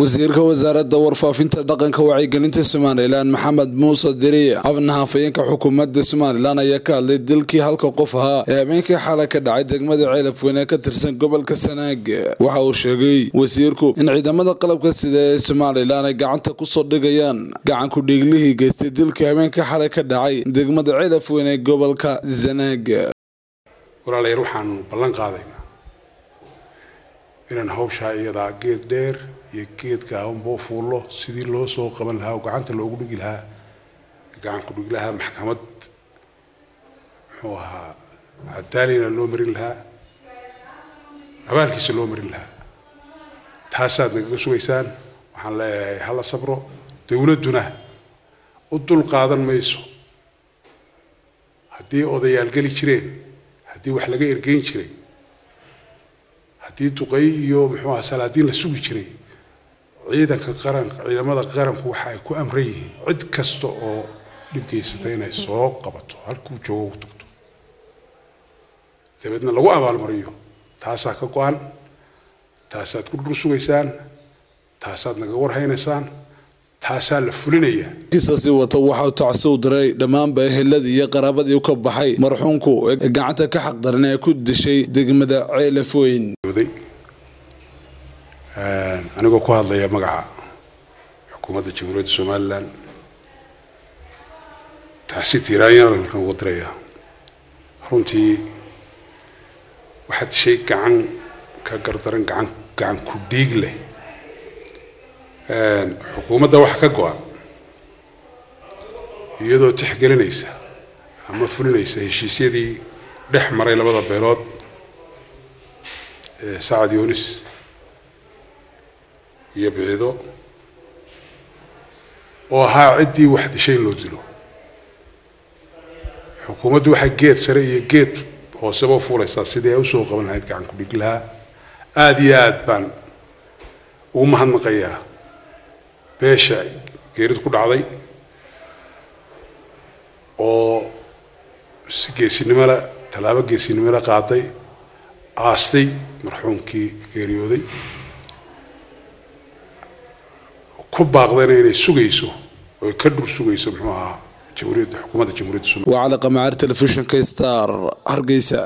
wasiirka wasaaradda warfaafinta dhaqanka wacyigelinta somalilan maxamed muuse diri xubna hafayeenka xukuumadda somalilan ayaa ka hadlay dilkii halka qof ahaa ee habeenkii xalay ka dhacay degmada ceelafweyne ka tirsan gobolka sanaag. Waxa uu sheegay wasiirku in ciidamada qalabka sida ee somalilan ay gacanta ku soo dhigayaan gacanku dhiiglihii geystay dilkii habeenkii xalay ka dhacay degmada ceelafweyne ee gobolka sanaag inaan hawshaa iyadaa geed dheer iyo geed gaabanboo fuullo sidii loo soo qaban lahaa oo gacanta loogu dhigi lahaa. Gacanku dhigi lahaa maxkamad. Muxuu ahaa cadaalina loo marin lahaa. Abaalkiisa loo marin lahaa. Taasaad nagaga sugaysaan. Waxaan leeyahay hala sabro. Dowladduna u dul qaadan mayso. Haddii odayaal geli jireen haddii wax laga ergeyn jiray haddii duqay iyo muxuu aha salaadiin la sugi jiray ciidanka qaranka ciidamada qaranku waxa ay ku amran yihiin cid kasta oo dhib geysata inay soo qabato halkuu joogo u tagto. Dabeedna lagu abaalmariyo taasaa ka go-an taasaad ku dhur sugaysaan taasaad naga warhaynaysaan taasaa la fulinaya. Kiisasi wata waxauu tacsi u diray dhammaanba eheladii iyo qaraabadii u ka baxay marxuumku ee gacanta ka xaqdaran ee ku dishay degmada ceelafweyn anigoo ku hadlaya magaca xukuumadda jamhuuriyadda somalilan. Tacsi tiiraanyana halkan uga diraya. Runtii waxaa dishay gacan ka gardaran gacan gacan ku dhiig leh xukuumadda waxa ka go-an. Iyadoo tixgelinaysa ama fulinaysa heshiisyadii dhex maray labada beelood ee sacad yunis iyo bicido oo ahaa ciddii wax dishay in loo dilo. Xukuumaddu waxay geed sare iyo geed hooseba u fuulaysaa sidii ay u soo qaban lahayd gacan ku dhig lahaa. Aada iyo aad baan ugu mahadnaqayaa beesha geeridu ku dhacday oo si geesinimo le tallaabo geesinimo le qaaday aastay marxuumkii geeriyooday. Ku baaqdayna inay sugayso oy ka dhur sugayso muxuu ahaa jamhuuriyadda xukuumadda jamhuuriyadda waa cali qamacaar telefishinka star hargeysa